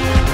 Bye.